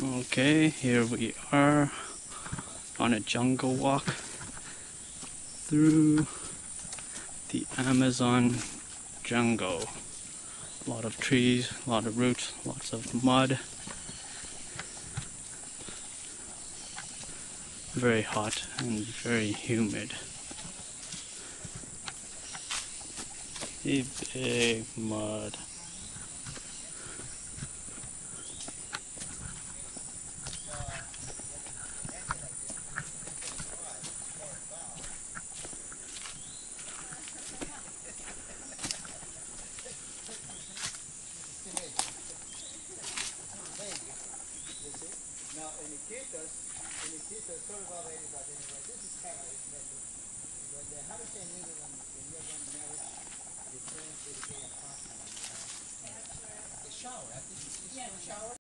Okay, here we are on a jungle walk through the Amazon jungle. A lot of trees, a lot of roots, lots of mud. Very hot and very humid. A big mud. Now, in Iquitos, in Iquitos, sorry about anybody, anyway, this is kind of method. When they have a thing, when, when you're going to marry, you turn to the gay apartment. The shower, I think it's, it's yeah, shower.